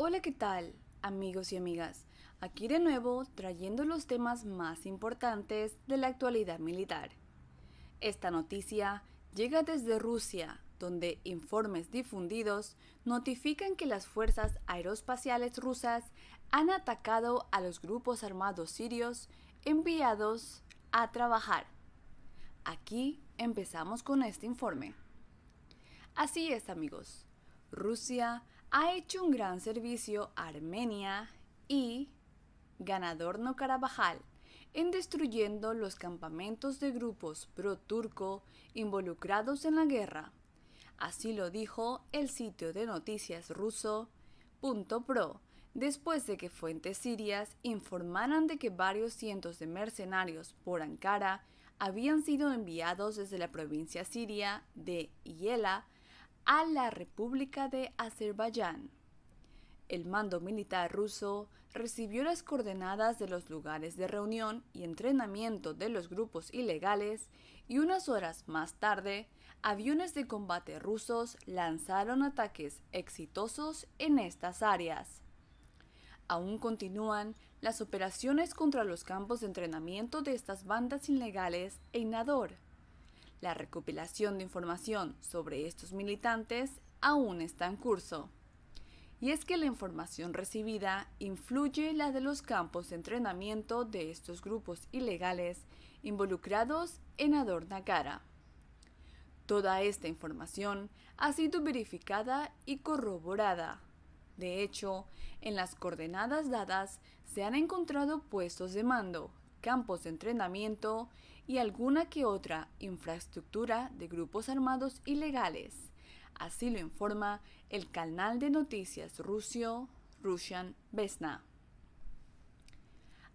Hola, ¿qué tal, amigos y amigas? Aquí de nuevo trayendo los temas más importantes de la actualidad militar. Esta noticia llega desde Rusia, donde informes difundidos notifican que las fuerzas aeroespaciales rusas han atacado a los grupos armados sirios enviados a trabajar. Aquí empezamos con este informe. Así es, amigos. Rusia ha hecho un gran servicio a Armenia y ganador no Karabajal en destruyendo los campamentos de grupos pro-turco involucrados en la guerra. Así lo dijo el sitio de noticias ruso .pro después de que fuentes sirias informaran de que varios cientos de mercenarios por Ankara habían sido enviados desde la provincia siria de Yela a la República de Azerbaiyán. El mando militar ruso recibió las coordenadas de los lugares de reunión y entrenamiento de los grupos ilegales y unas horas más tarde, aviones de combate rusos lanzaron ataques exitosos en estas áreas. Aún continúan las operaciones contra los campos de entrenamiento de estas bandas ilegales en Nador, la recopilación de información sobre estos militantes aún está en curso. Y es que la información recibida influye la de los campos de entrenamiento de estos grupos ilegales involucrados en Adornagara. Toda esta información ha sido verificada y corroborada. De hecho, en las coordenadas dadas se han encontrado puestos de mando, campos de entrenamiento y alguna que otra infraestructura de grupos armados ilegales. Así lo informa el canal de noticias ruso Russian Vesna.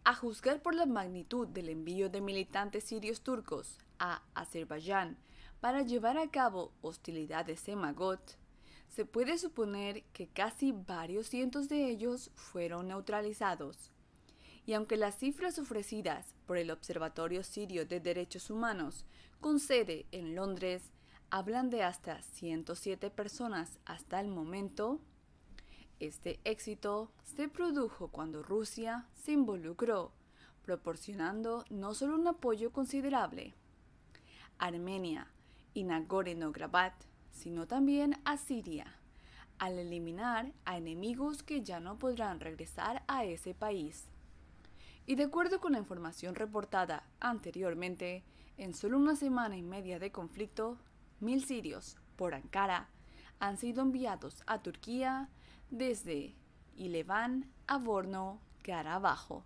A juzgar por la magnitud del envío de militantes sirios turcos a Azerbaiyán para llevar a cabo hostilidades en Magot, se puede suponer que casi varios cientos de ellos fueron neutralizados y aunque las cifras ofrecidas por el Observatorio Sirio de Derechos Humanos, con sede en Londres, hablan de hasta 107 personas hasta el momento, este éxito se produjo cuando Rusia se involucró, proporcionando no solo un apoyo considerable Armenia y Nagorno-Karabaj, sino también a Siria, al eliminar a enemigos que ya no podrán regresar a ese país. Y de acuerdo con la información reportada anteriormente, en solo una semana y media de conflicto, mil sirios por Ankara han sido enviados a Turquía desde Ileván a Borno, Carabajo.